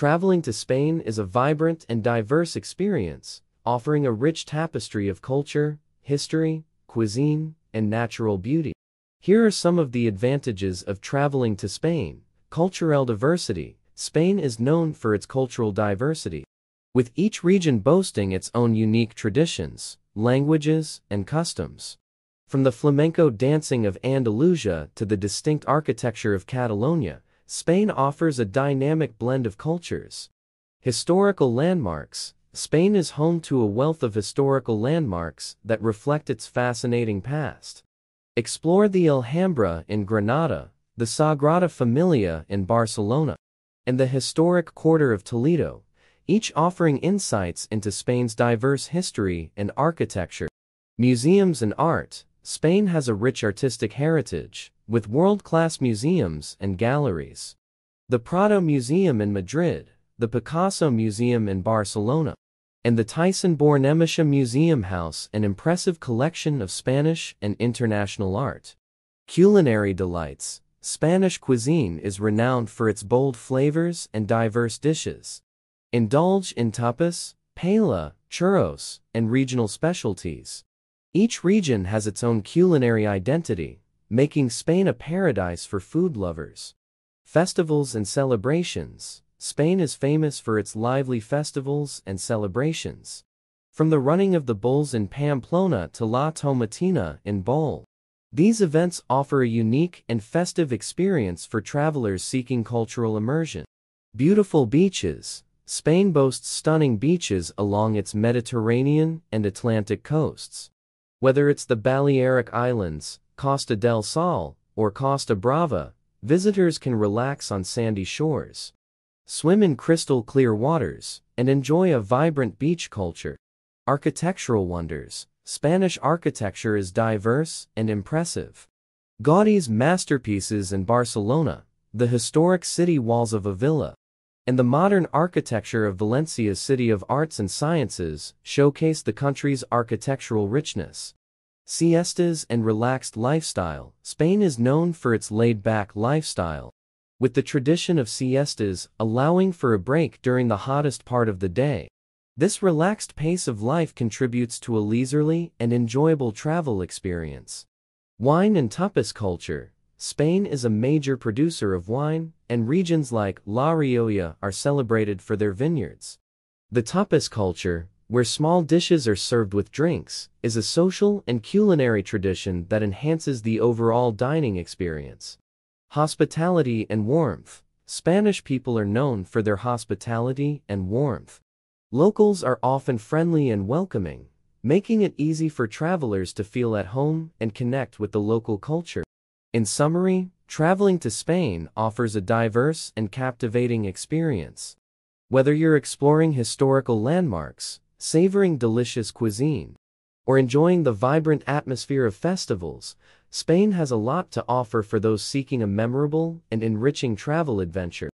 Traveling to Spain is a vibrant and diverse experience, offering a rich tapestry of culture, history, cuisine, and natural beauty. Here are some of the advantages of traveling to Spain. Cultural diversity. Spain is known for its cultural diversity, with each region boasting its own unique traditions, languages, and customs. From the flamenco dancing of Andalusia to the distinct architecture of Catalonia, Spain offers a dynamic blend of cultures. Historical landmarks. Spain is home to a wealth of historical landmarks that reflect its fascinating past. Explore the Alhambra in Granada, the Sagrada Familia in Barcelona, and the historic Quarter of Toledo, each offering insights into Spain's diverse history and architecture. Museums and art. Spain has a rich artistic heritage, with world-class museums and galleries. The Prado Museum in Madrid, the Picasso Museum in Barcelona, and the Thyssen-Bornemisza Museum House an impressive collection of Spanish and international art. Culinary delights. Spanish cuisine is renowned for its bold flavors and diverse dishes. Indulge in tapas, paella, churros, and regional specialties. Each region has its own culinary identity, making Spain a paradise for food lovers. Festivals and celebrations. Spain is famous for its lively festivals and celebrations. From the running of the bulls in Pamplona to La Tomatina in Buñol. These events offer a unique and festive experience for travelers seeking cultural immersion. Beautiful beaches. Spain boasts stunning beaches along its Mediterranean and Atlantic coasts. Whether it's the Balearic Islands, Costa del Sol, or Costa Brava, visitors can relax on sandy shores, swim in crystal clear waters, and enjoy a vibrant beach culture. Architectural wonders. Spanish architecture is diverse and impressive. Gaudi's masterpieces in Barcelona, the historic city walls of Avila, and the modern architecture of Valencia's City of Arts and Sciences showcase the country's architectural richness. Siestas and relaxed lifestyle. Spain is known for its laid-back lifestyle, with the tradition of siestas allowing for a break during the hottest part of the day. This relaxed pace of life contributes to a leisurely and enjoyable travel experience. Wine and tapas culture. Spain is a major producer of wine, and regions like La Rioja are celebrated for their vineyards. The tapas culture, where small dishes are served with drinks, is a social and culinary tradition that enhances the overall dining experience. Hospitality and warmth. Spanish people are known for their hospitality and warmth. Locals are often friendly and welcoming, making it easy for travelers to feel at home and connect with the local culture. In summary, traveling to Spain offers a diverse and captivating experience. Whether you're exploring historical landmarks, savoring delicious cuisine, or enjoying the vibrant atmosphere of festivals, Spain has a lot to offer for those seeking a memorable and enriching travel adventure.